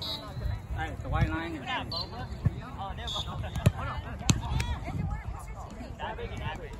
Hey, the white line is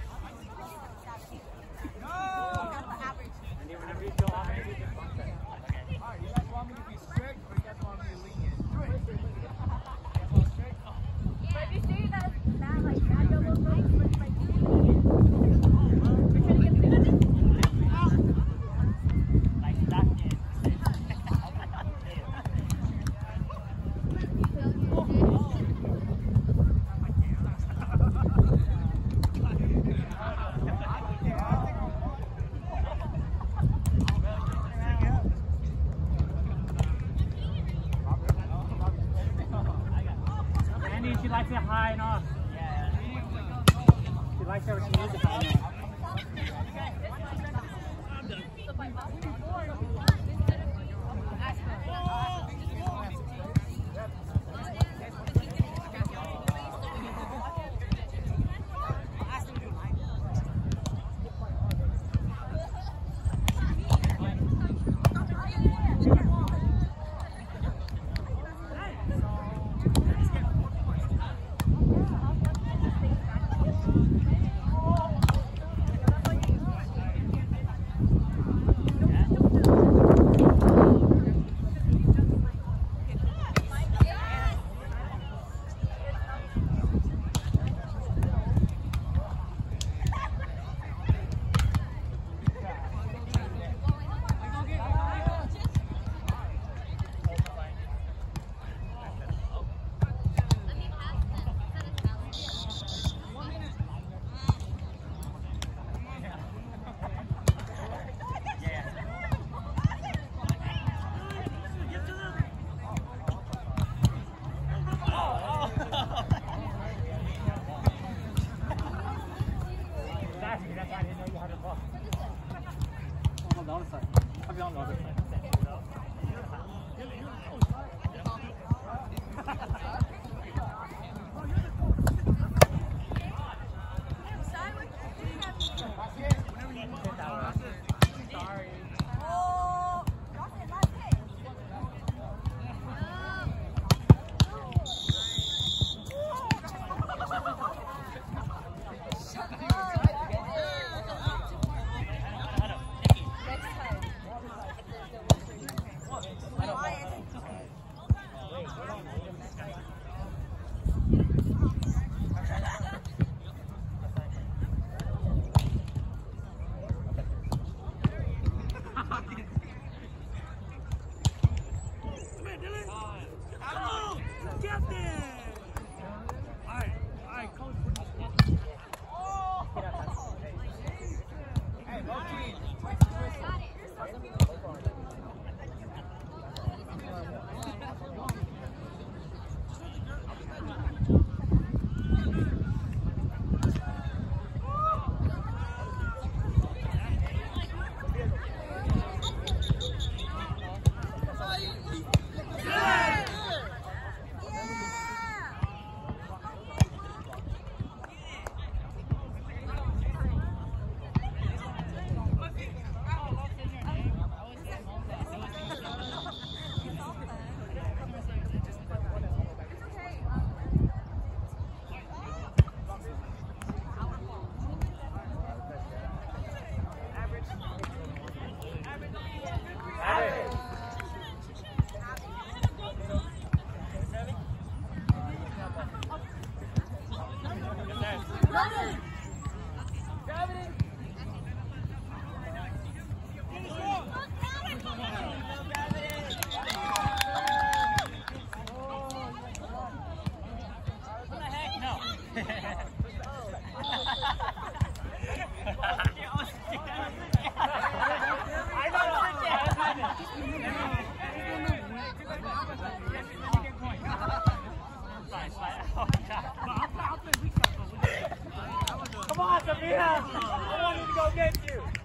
I wanted to go get you.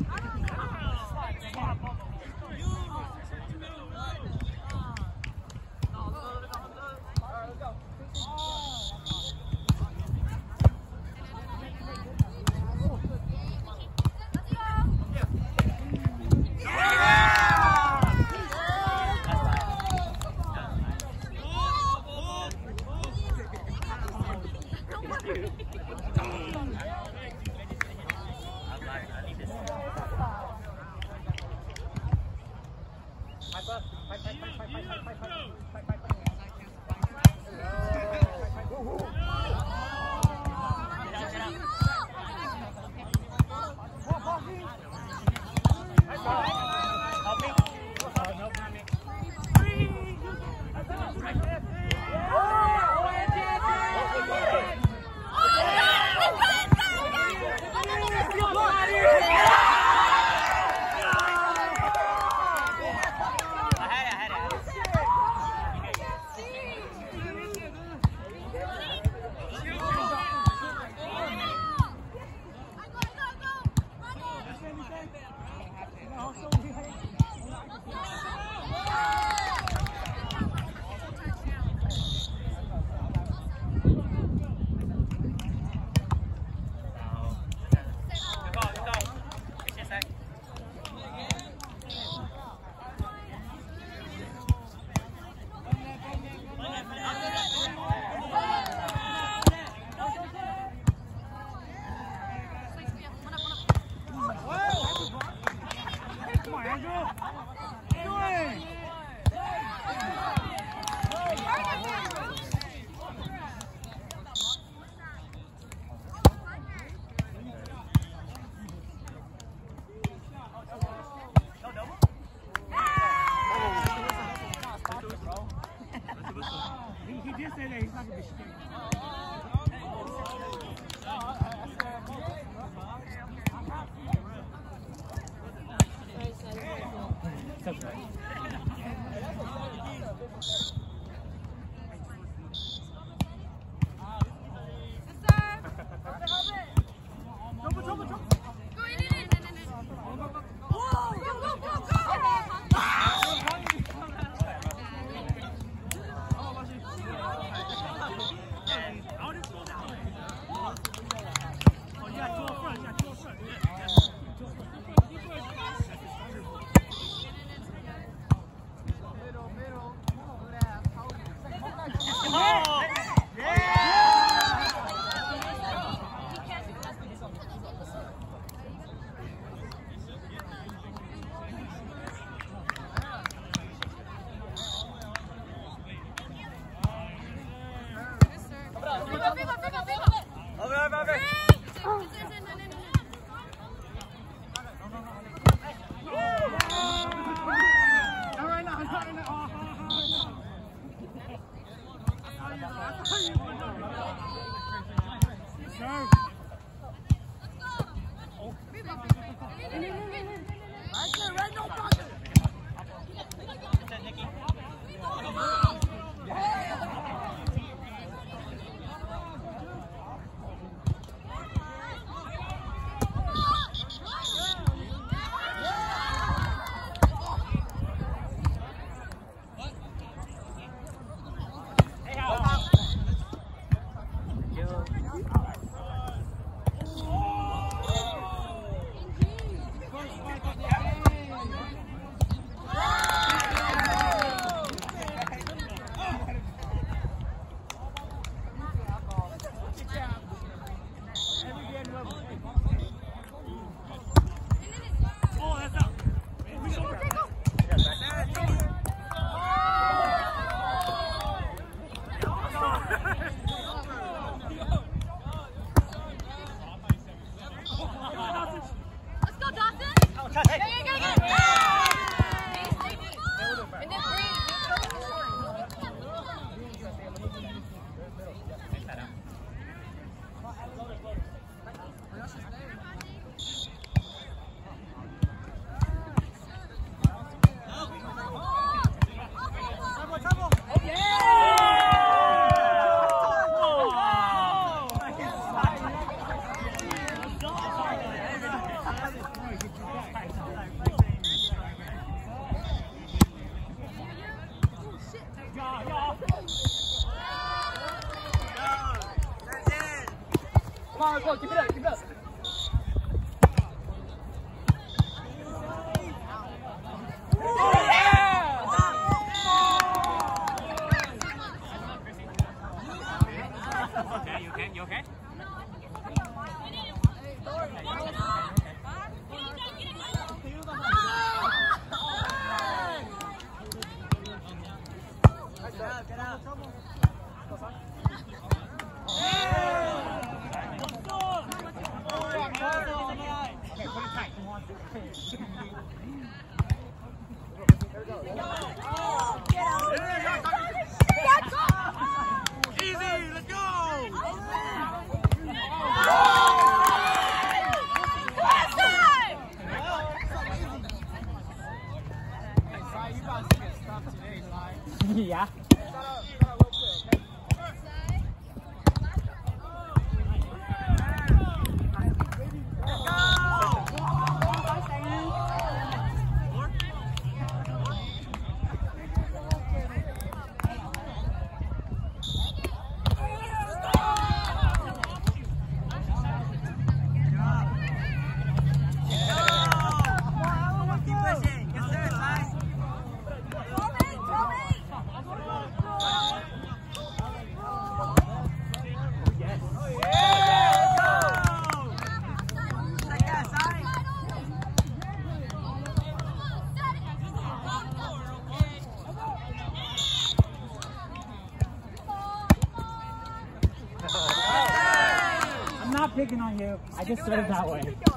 I just it that way.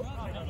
Yeah!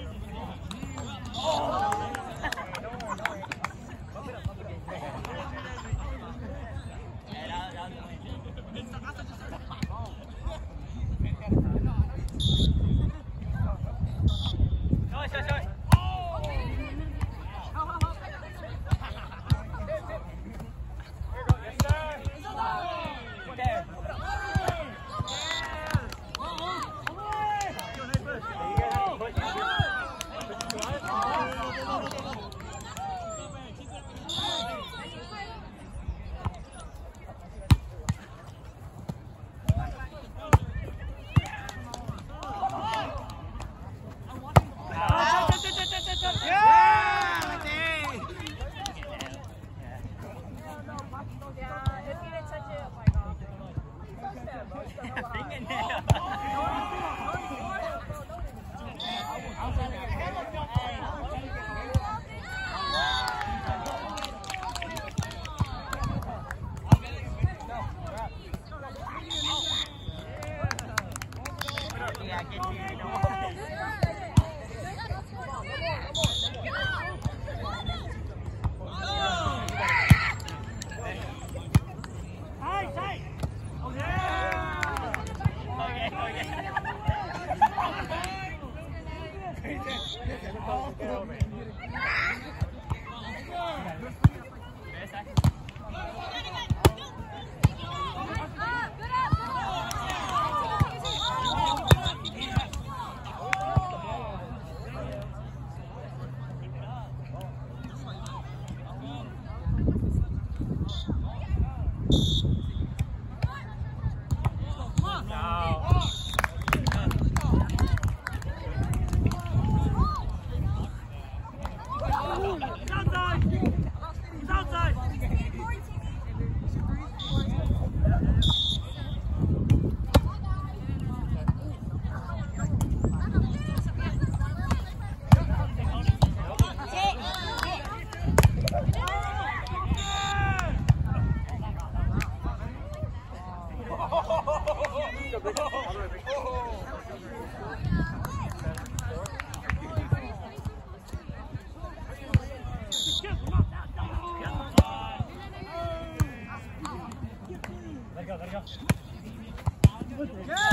Good. Good.